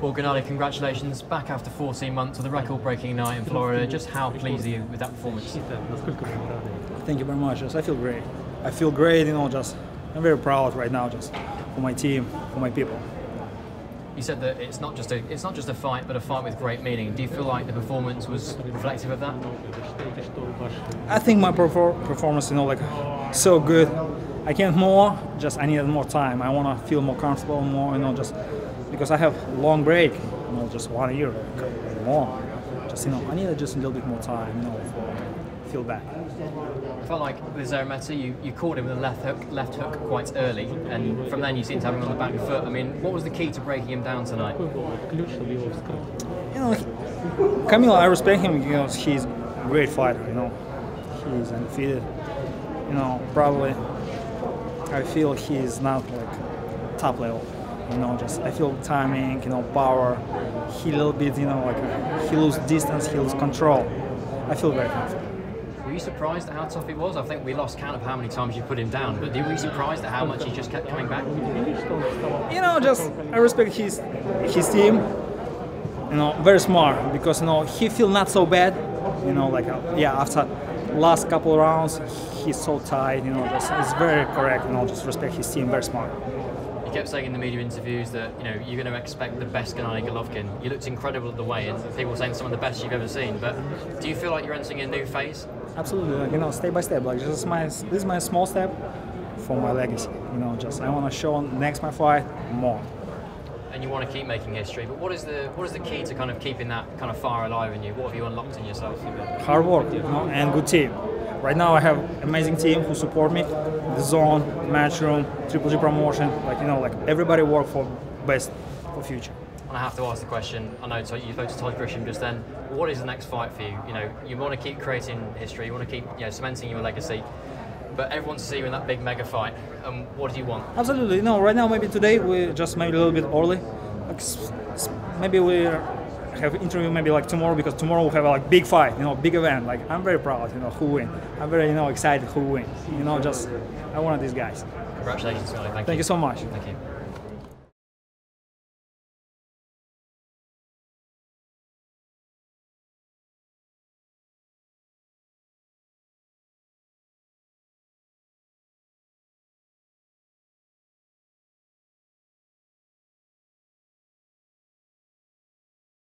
Well, Gennady, congratulations. Back after 14 months of the record-breaking night in Florida. Just how pleased are you with that performance? Thank you very much. Just, I feel great. I feel great. You know, just I'm very proud right now, just for my team, for my people. You said that it's not just a it's not just a fight, but a fight with great meaning. Do you feel like the performance was reflective of that? I think my perfor- performance, you know, like so good. I can't more. Just I needed more time. I want to feel more comfortable, more, you know, just because I have long break, you know, just one year more. Just you know, I needed just a little bit more time, you know, for feel back. I felt like with Szeremeta, you, you caught him with a left hook, left hook quite early, and from then you seemed to have him on the back foot. I mean, what was the key to breaking him down tonight? You know, Camilo, I respect him because he's a great fighter. You know, he's undefeated. You know, probably I feel he's not like top level. You know, just I feel timing, you know, power. He a little bit, you know, like he lose distance, he lose control. I feel very confident. Were you surprised at how tough he was? I think we lost count of how many times you put him down, but were you surprised at how much he just kept coming back? You know, just I respect his his team. You know, very smart because you know he feel not so bad. You know, like uh, yeah, after last couple of rounds, he's so tight. You know, just it's very correct. You know, just respect his team. Very smart. Kept saying in the media interviews that you know you're going to expect the best Gennady Golovkin. You looked incredible at the weigh-in. People saying some of the best you've ever seen. But do you feel like you're entering a new phase? Absolutely, like, you know, step by step. Like this is my this is my small step for my legacy. You know, just I want to show next my fight more. And you want to keep making history. But what is the what is the key to kind of keeping that kind of fire alive in you? What have you unlocked in yourself? Hard work, you know, and good team. Right now, I have amazing team who support me. DAZN, matchroom, Triple G promotion. Like you know, like everybody work for best for future. And I have to ask the question. I know you spoke to Todd Grisham just then. What is the next fight for you? You know, you want to keep creating history. You want to keep you know cementing your legacy. But everyone to see you in that big mega fight. And what do you want? Absolutely. No, right now maybe today we just maybe a little bit early. Like, maybe we have interview maybe like tomorrow because tomorrow we'll have a like big fight, you know, big event. Like I'm very proud, you know, who win. I'm very you know excited who win. You know, just I wanted these guys. Congratulations. Thank, Thank you so much. Thank you.